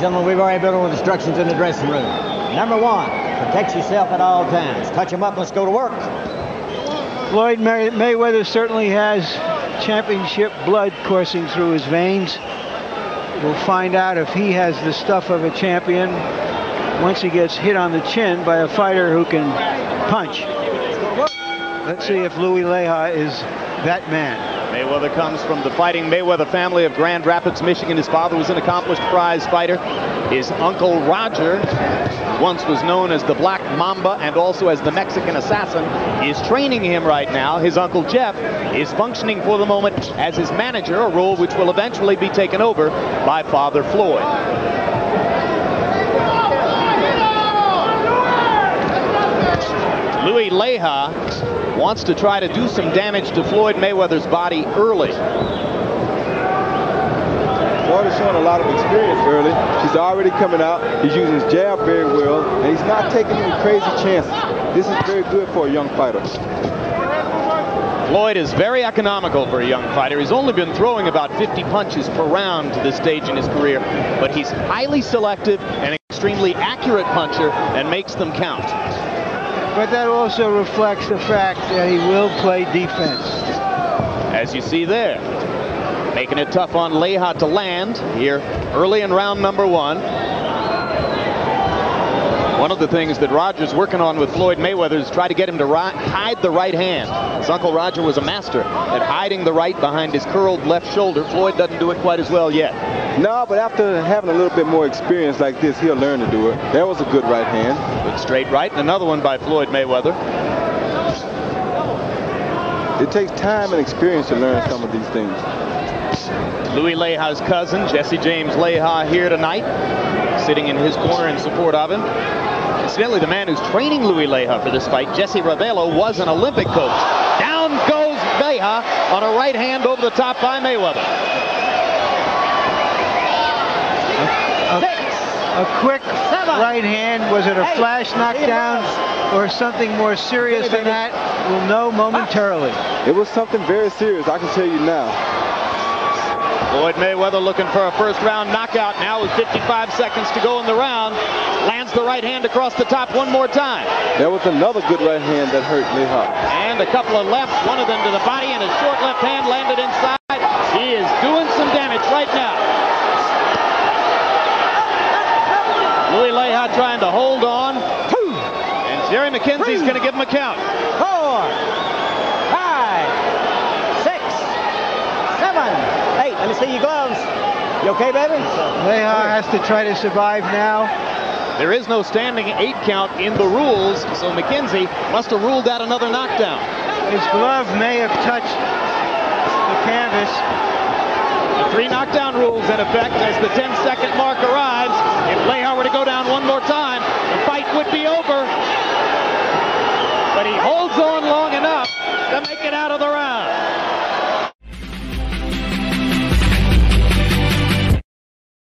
gentlemen, we've already been over instructions in the dressing room. Number one, protect yourself at all times. Touch him up, let's go to work. Floyd May Mayweather certainly has championship blood coursing through his veins. We'll find out if he has the stuff of a champion once he gets hit on the chin by a fighter who can punch. Let's see if Louis Leija is that man. Mayweather comes from the fighting Mayweather family of Grand Rapids, Michigan. His father was an accomplished prize fighter. His uncle Roger, once was known as the Black Mamba and also as the Mexican Assassin, is training him right now. His uncle Jeff is functioning for the moment as his manager, a role which will eventually be taken over by Father Floyd. Louis Leija wants to try to do some damage to Floyd Mayweather's body early. Floyd is showing a lot of experience early. He's already coming out. He's using his jab very well, and he's not taking any crazy chances. This is very good for a young fighter. Floyd is very economical for a young fighter. He's only been throwing about 50 punches per round to this stage in his career, but he's highly selective and extremely accurate puncher and makes them count. But that also reflects the fact that he will play defense. As you see there, making it tough on Leija to land here early in round number one. One of the things that Roger's working on with Floyd Mayweather is try to get him to hide the right hand. His uncle Roger was a master at hiding the right behind his curled left shoulder. Floyd doesn't do it quite as well yet. No, but after having a little bit more experience like this, he'll learn to do it. That was a good right hand. Good straight right, and another one by Floyd Mayweather. It takes time and experience to learn some of these things. Louis Leija's cousin, Jesse James Leija, here tonight, sitting in his corner in support of him. Incidentally, the man who's training Louis Leija for this fight, Jesse Ravelo, was an Olympic coach. Down goes Leija on a right hand over the top by Mayweather. A, a quick right hand. Was it a flash knockdown or something more serious than that? We'll know momentarily. It was something very serious, I can tell you now. Floyd Mayweather looking for a first round knockout now with 55 seconds to go in the round. Lands the right hand across the top one more time. There was another good right hand that hurt Leija. And a couple of lefts, one of them to the body, and a short left hand landed inside. He is doing some damage right now. Louis Leija trying to hold on. And Jerry McKenzie's going to give him a count. Four, see your gloves. You okay, baby? Leija has to try to survive now. There is no standing eight count in the rules, so McKenzie must have ruled out another knockdown. His glove may have touched the canvas. The three knockdown rules in effect as the 10 second mark arrives. If Leija were to go down one more time, the fight would be over. But he holds on long enough to make it out of the round.